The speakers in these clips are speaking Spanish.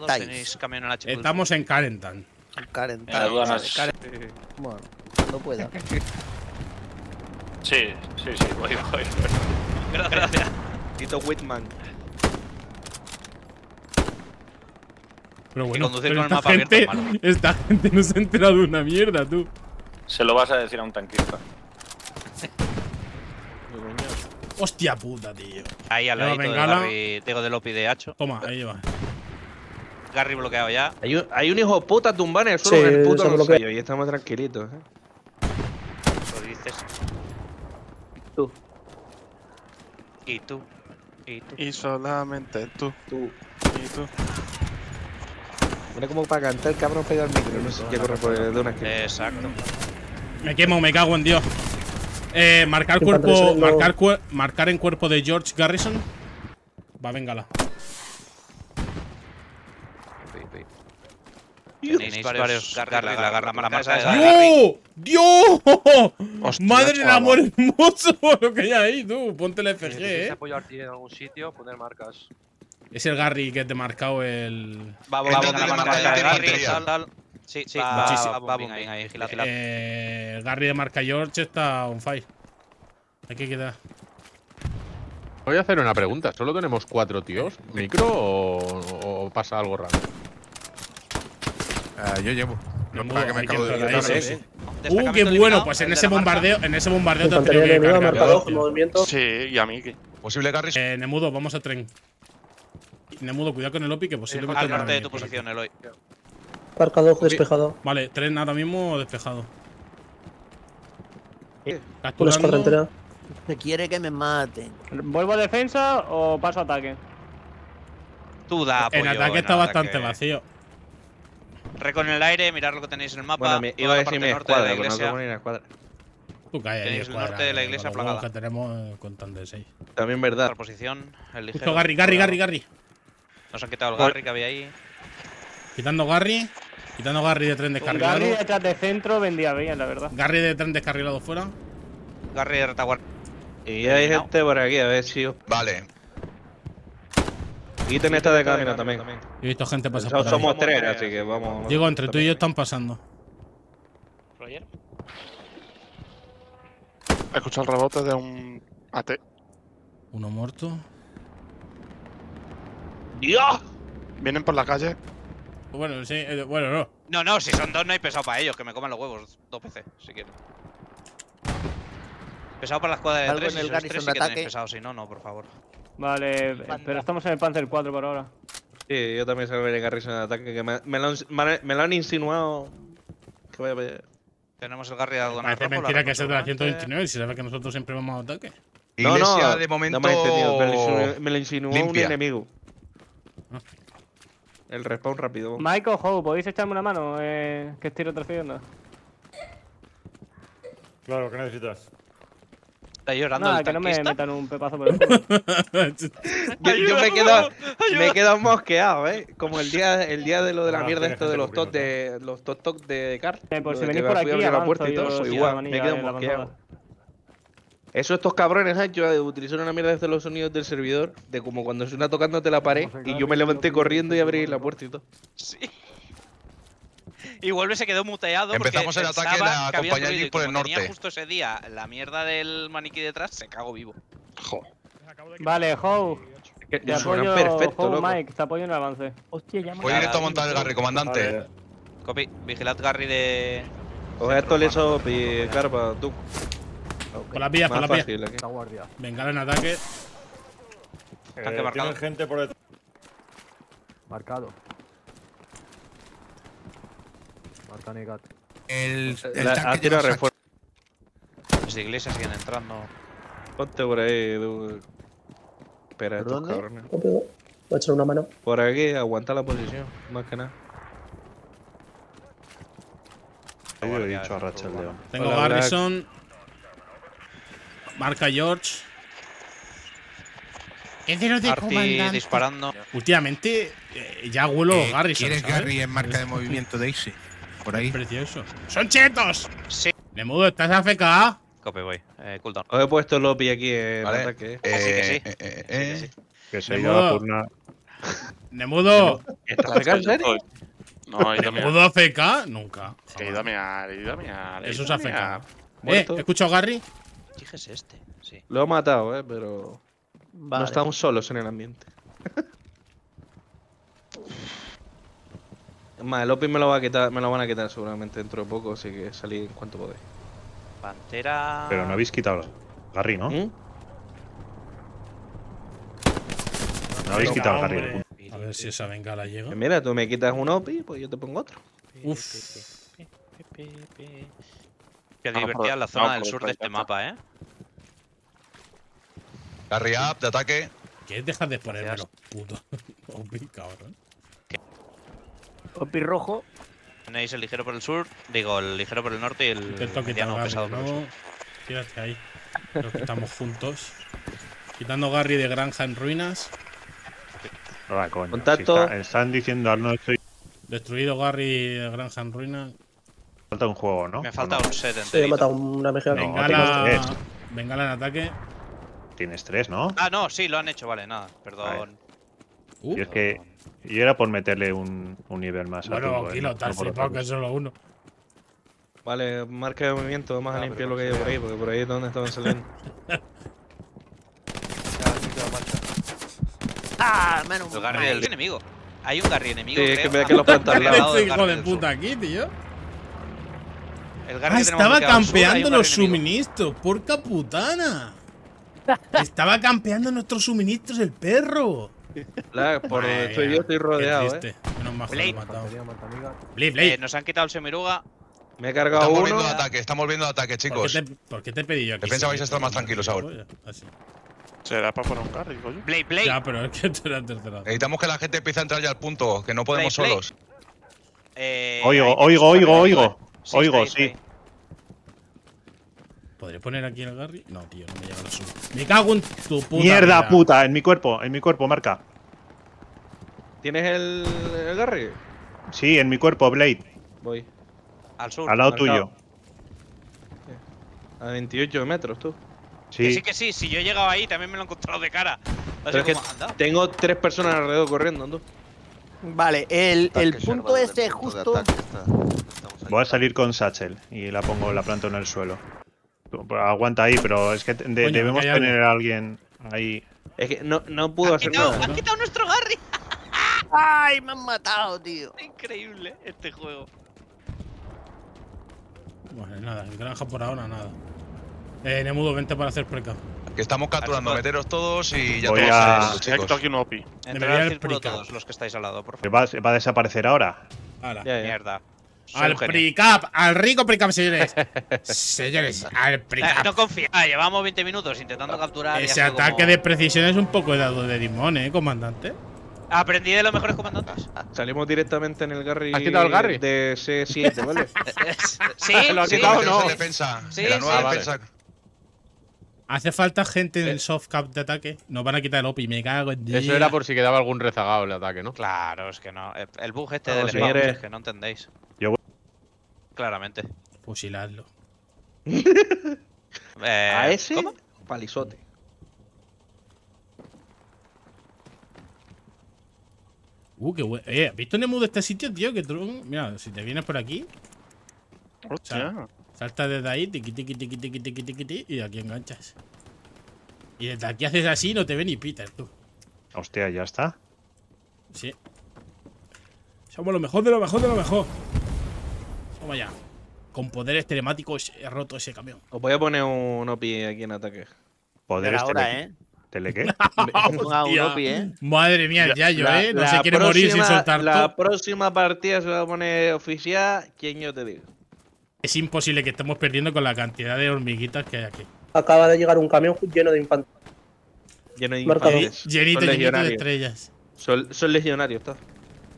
estáis? Tenéis camión en HQ. Estamos en Carentan. Karen, En aduanas. Karen. Bueno, cuando pueda. Sí, sí, sí, voy, voy. Gracias. Tito Whitman. Pero bueno, conducir pero con el esta, mapa abierto gente, malo. esta gente no se ha enterado de una mierda, tú. Se lo vas a decir a un tanquista. Hostia puta, tío. Ahí al ladito de bengala. Gary, digo del OPI de Hacho. Toma, ahí va. Gary bloqueado ya. Hay un, hay un hijo de puta tumbado en el suelo Sí, en el puto ensayo y estamos tranquilitos, eh. Lo dices. Tú. Y tú. Y tú. Y solamente tú. Tú. Y tú. Mira como para cantar el cabrón pega el micro, no sé qué corre por de una esquina. Exacto. Me quemo, me cago en Dios. Eh, marcar cuerpo. Marcar, cuer- marcar en cuerpo de George Garrison. Va, véngala. Tenéis varios la garra, la marca de Gary. Gary. ¡Dios! ¡Dios! Hostia, ¡Madre del amor hermoso! Lo que hay ahí, tú. Ponte el FG, eh. apoyarte en algún sitio, poner marcas. Es el Garry que te ha marcado el. Va, va, va, la marca de marca de Gary. infantería. tal, tal. Sí, sí, Va- va, muchísimo. va, va bombing ahí, gila, gila. Eh, el Garry de marca George está on fire. Hay que quedar. Voy a hacer una pregunta. ¿Solo tenemos cuatro tíos? ¿Micro o, o pasa algo raro? Ah, yo llevo. No, para que me que acabo de entrar ahí, quitar. sí, sí. ¡Uh, qué bueno! Pues en ese bombardeo, en ese bombardeo te tenido que cargar, movimiento. Sí, y a mí. que- Posible Garrison. Eh, Nemudo, vamos a tren. Nemudo, cuidado con el OPI que posiblemente. Al norte de tu posición, Eloy. Marcado, despejado. Vale, tren ahora mismo despejado. Una escuadra entera. Me quiere que me maten. ¿Vuelvo a defensa o paso a ataque? Tú da apoyo. En ataque en está bastante ataque. vacío. Recon en el aire, mirar lo que tenéis en el mapa. Bueno, me, iba a decir parte mi norte de la escuadra, pero no iglesia. tengo ni una escuadra. Tú caes ahí, Tenéis el norte de la iglesia plagada. que tenemos eh, con de 6. También verdad. Posición, el ligero. Justo Garry, Garry, Garry, Garry. Nos han quitado el Garry que había ahí. Quitando Garry. Quitando Garry de tren descarrilado. Gary detrás de centro vendía bien, la verdad. Garry de tren descarrilado fuera. Garry de retaguardia. Y hay gente por aquí, a ver si os. Vale. Quiten esta de camino también. He visto gente pasar por ahí. Somos tres, así que vamos. Digo, entre tú y yo están pasando. He escuchado el rebote de un AT. Uno muerto. ¡Dios! Vienen por la calle. Bueno, sí, eh, bueno, no. No, no, si son dos no hay pesado para ellos, que me coman los huevos. Dos PC, si quieren. Pesado para la escuadra de Algo tres, en y el sois Garrison tres de sí que tenéis ataque. pesado, si no, no, por favor. Vale, pero estamos en el Panzer 4 por ahora. Sí, yo también salgo de Garrison de ataque, que me, me lo, han, me lo han insinuado. Que vaya, vaya. Tenemos el Garry de aduana Parece mentira que sea de la seguramente. 129 si sabes que nosotros siempre vamos a ataque. No, Iglesia no, de momento. No me he entendido, me lo insinuó, me lo insinuó un limpia. enemigo. Ah. El respawn rápido. O Howe, ¿podéis echarme una mano? Eh, que estoy retrocediendo. Claro, ¿qué necesitas? Está llorando Nada, el que no me metan un pepazo por el culo. Yo, yo me he quedado, me he quedado mosqueado, ¿eh? Como el día, el día de lo de la Ah, mierda esto de los top de los top top de car. Eh, por Lo si de venís por aquí, la puerta y todo, pues igual, me he quedado mosqueado. Eso estos cabrones han hecho utilizaron una mierda de los sonidos del servidor, de como cuando suena tocándote la pared, y yo me levanté corriendo y abrí la puerta y todo. Sí. Y vuelve se quedó muteado. Empezamos porque el ataque compañía ruido, y Jeep por el como tenía norte. justo ese día la mierda del maniquí detrás, se cagó vivo. Joder. Vale, Howe. Que Te apoyo, perfecto, loco. Mike, te apoyo en el avance. Hostia, ya Voy directo a montar el Garry, comandante. Copy, vigilad Garry de. Coge esto leso y carpa, tú. Con las vías, con Más las vías. Venga en ataque. Tanque marcado. Tienen gente por detrás. Marcado. El, el La- tanque Ha tirado lleva refuerzo. Desde iglesia siguen entrando. Ponte por ahí. Espera, ¿Por estos dónde? cabrones. Voy a echar una mano. Por aquí, aguanta la posición, más que nada. Yo he dicho a Rachel León. Tengo Hola, Garrison. Marca George. Es de los de Arti comandante. disparando. Últimamente eh, ya huelo Eh, Garrison. ¿Quieres ¿sabes? Garry en marca de movimiento Daisy? Por ahí. Precioso. ¡Son chetos! Sí. Nemudo, ¿estás AFK? Copy, voy. Eh, cooldown. Os he puesto Lobby aquí en Vale. ataque. Eh, sí, que sí. eh, eh, eh. Que se iba a Nemudo. ¿Estás acá en serio? No, he ido a mear. ¿Nemudo AFK? Nunca. He ido a mear, he ido a mear. he Eso es AFK. Eh, Muerto. ¿escucho a Gary? Dije es este, sí. Lo he matado, eh, pero. Vale. No estamos solos en el ambiente. Es más, el OPI me lo, va a quitar, me lo van a quitar seguramente dentro de poco, así que salí en cuanto podáis. Pantera. Pero no habéis quitado Garry, ¿no? ¿Mm? No habéis quitado el. Garry. A ver si esa bengala llega. Pues mira, tú me quitas un OPI, pues yo te pongo otro. Uf. Qué Vamos divertida la zona del por sur el de este mapa, ¿eh? Garry up, de ataque. ¿Qué dejas de ponerme los putos? Opi, cabrón. Opi rojo. Tenéis el ligero por el sur, digo, el ligero por el norte y el mediano pesado por el sur. Quédate ahí. Lo quitamos juntos. Quitando Garry de granja en ruinas. Coño. Contacto. si está- están diciendo, no estoy. Destruido Garry de granja en ruinas. Falta un juego, ¿no? Me ¿O falta no? un set Sí, he enterito. matado una Bengala. Bengala en ataque. Tienes tres, ¿no? Ah, no, sí, lo han hecho, vale, nada, perdón. Uh, es que. Y era por meterle un, un nivel más a bueno, ¿eh? Kilo, otra flipado que es solo uno. Vale, marca de movimiento, vamos a limpiar lo que hay por ahí, porque por ahí es donde estaban saliendo. Ah, menos del enemigo. Hay un Garry enemigo. Sí, es que creo, vea que lo plantan al al lado. Este hijo Garry de del sur. puta aquí, tío. El Ah, estaba sur, un campeando los suministros. Porca putana. estaba campeando nuestros suministros el perro. La- por donde estoy yo estoy rodeado, eh. Menos mal Blade. Blade, Blade. Eh, nos han quitado el semiruga. Me he cargado Estamos uno. viendo de ataque, estamos viendo de ataque, ¿Por chicos. qué, te, por qué te he pedido aquí? Defensa vais a estar más tranquilos ahora. Así. Será para poner un coño. Blade, Blade. Ya, pero es que tú eras tercera. Necesitamos que la gente empiece a entrar ya al punto, que no podemos Play, play. solos. Eh, Oigo, oigo, oigo, oigo. Eh. Oigo, sí. ¿Podré poner aquí el Garry? No, tío, no me llega la suma. Me cago en tu puta. Mierda puta, en mi cuerpo, en mi cuerpo, marca. ¿Tienes el, el Garry? Sí, en mi cuerpo, Blade. Voy. Al sur. Al lado marcado. tuyo. A 28 metros, tú. Que sí, Sí. que sí, si yo he llegado ahí también me lo he encontrado de cara. Pero es que tengo tres personas alrededor corriendo, tú. Vale, el, el punto este justo. Voy a salir con Satchel y la pongo, la planto en el suelo. Aguanta ahí, pero es que de- Coño, debemos que tener a alguien ahí. Es que no, no puedo Han hacer quitado, nada. han quitado nuestro Garry. ¡Ay, me han matado, tío! Increíble este juego. Bueno, nada, en granja por ahora nada. Eh, Nemudo, vente para hacer precap. Que estamos capturando, meteros todos y ya Voy todos a- He chicos. quitado aquí un OPI. Entrar al círculo todos los que estáis al lado, por ¿Que favor. va, va a desaparecer ahora? Hala. Ya, ya. Mierda. Al precap, al rico precap, señores. señores, al Eh, precap. no confía, llevamos 20 minutos intentando capturar. y Ese ataque como- de precisión es un poco dado de limón, ¿eh, comandante? Aprendí de los mejores comandantes. Salimos directamente en el Garry. ¿Has quitado el Garry? De C7, ¿vale? sí, ¿Lo has sí. quitado o no? en defensa. Sí, la nueva vale. defensa. ¿Hace falta gente en el soft cap de ataque? Nos van a quitar el OPI, me cago en Eso era por si quedaba algún rezagado el ataque, ¿no? Claro, es que no. El- bug este del spam, señores. es que no entendéis. Yo Claramente. Fusiladlo. Eh, A ese, ¿Cómo? palizote. Uh, qué bueno. Eh, ¿has visto Nemudo este sitio, tío? Que tron- Mira, si te vienes por aquí, Hostia. salta desde ahí, tiqui, tiqui, tiqui, tiqui, tiqui, tiqui, tiqui, y aquí enganchas. Y desde aquí haces así, no te ve ni Peter, tú. Hostia, ya está. Sí. Somos lo mejor de lo mejor de lo mejor. Toma ya. Con poderes telemáticos he roto ese camión. Os voy a poner un OPI aquí en ataque. Poderes ahora, tele- ¿eh? ¿Tele qué? Un. OPI, ¿eh? Madre mía, el yayo, La- ¿eh? No se quiere morir sin soltar La próxima partida se va a poner oficial. ¿Quién yo te digo? Es imposible que estemos perdiendo con la cantidad de hormiguitas que hay aquí. Acaba de llegar un camión lleno de infantes. Lleno de infantes. Llenito, llenito de legionarios. estrellas. Son, son legionarios, está.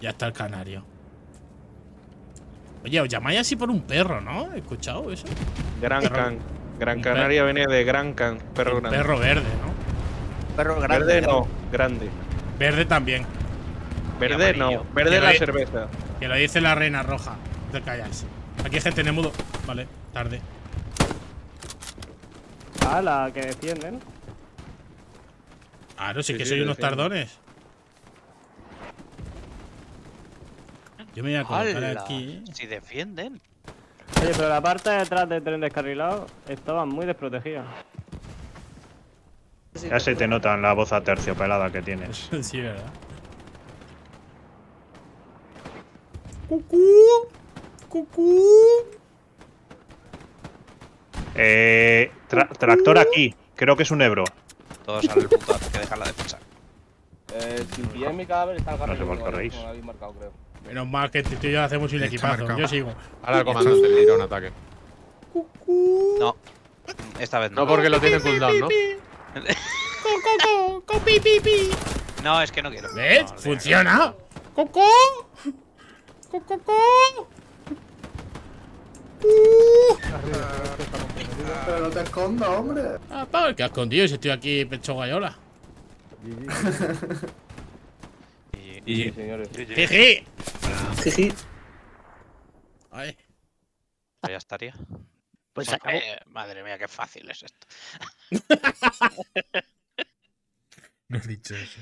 Ya está el canario. Oye, os llamáis así por un perro, ¿no? ¿He escuchado eso? Gran Perro. Can. Gran Un Canaria viene de Gran Can. Perro Un grande. perro verde, ¿no? Perro grande. Verde no, grande. Verde también. Verde no. Verde la ve- cerveza. Que lo dice la reina roja. Te callas. Aquí hay gente en el mudo. Vale, tarde. ¡Hala! Que defienden. Claro, sí Sí, que sí, soy unos tardones. Yo me voy a colocar ¡Hala! aquí. Si defienden. Oye, pero la parte de atrás del tren descarrilado estaba muy desprotegida. Ya se te nota en la voz aterciopelada que tienes. sí, verdad. Cucú. Cucú. Eh, tra- tractor aquí. Creo que es un Ebro. Todos al puto hay que dejar la defensa. Eh, si pilláis mi cadáver, está el No sé carril. por qué lo habéis marcado, creo. Menos mal que tú y yo hacemos un equipazo. Yo sigo. Ahora el comandante le dirá un ataque. No. Esta vez no. No porque lo tiene cooldown, ¿no? Co, pi, pi, pi. No, es que no quiero. ¿Ves? No, ¡Funciona! ¡Coco! ¡Coco! Pero no te escondas, hombre. Ah, pa, ¿qué has escondido si estoy aquí pecho gallola? Sí, señores. ¡Jiji! Jiji. Ay. Pues ya estaría. Pues Eh, se acabó. madre mía, qué fácil es esto. No has dicho eso.